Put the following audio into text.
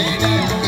Yeah.